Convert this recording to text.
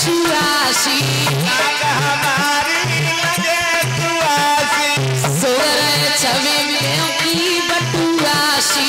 सुहासी हमारी लगे सुहासी सोरे छवि में की बटुआसी।